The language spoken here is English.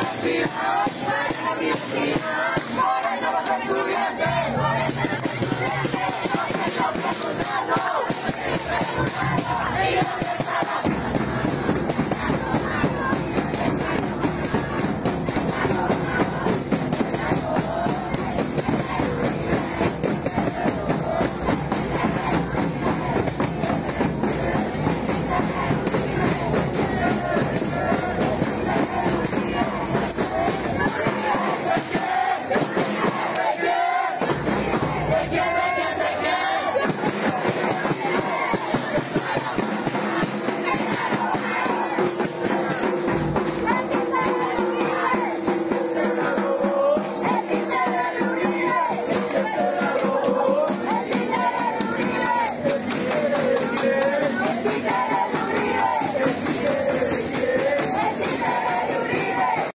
Guilty outside.